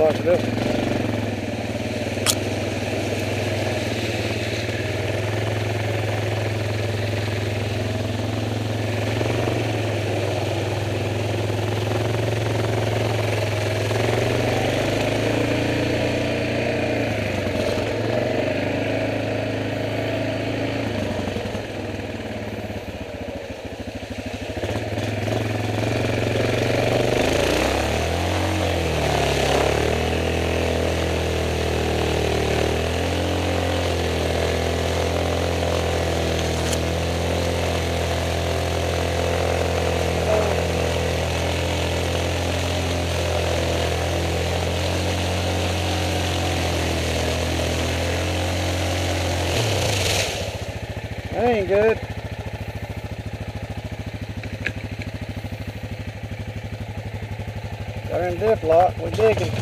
só, entendeu? Good. In diff lock. We're digging.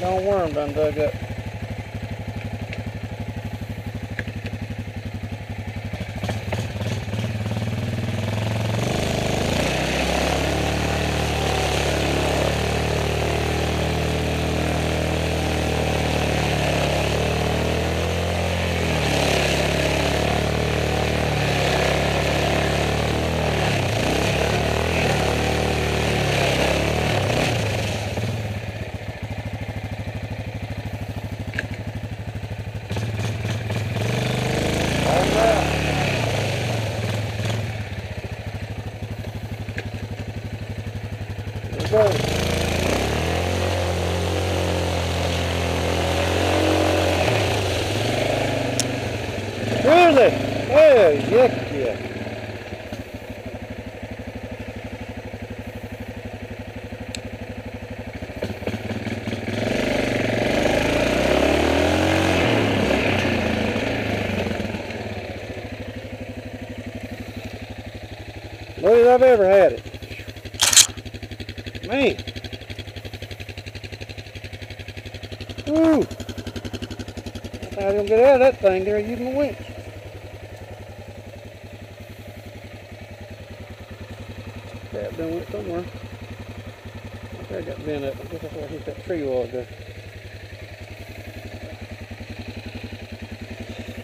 Gone worm done dug up. Go. Yuck, yeah. Most I've ever had it. Man. Woo. If I gonna get out of that thing there using the winch. Crap done went somewhere. I think I got bent up. I guess that's where I hit that tree while ago.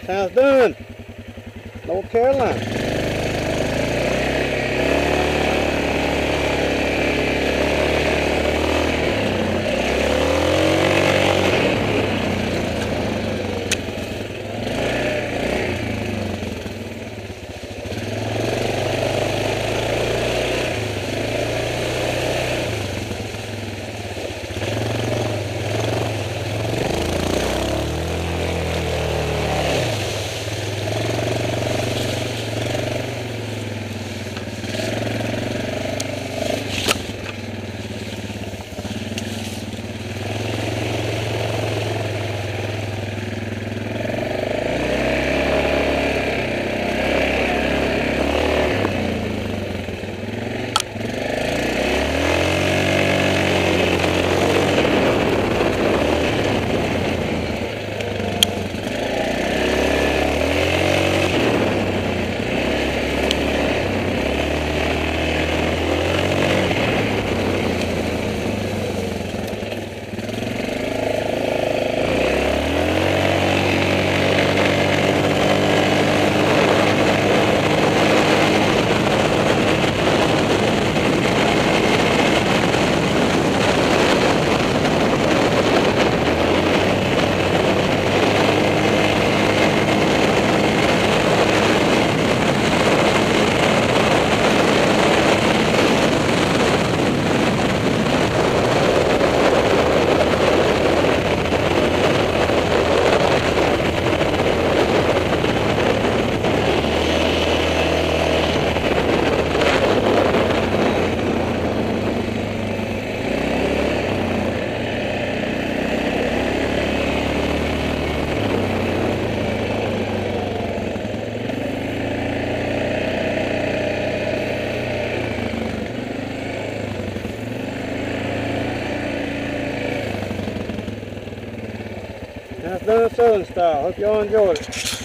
Sounds done. North Carolina. Southern style. Hope y'all enjoyed it.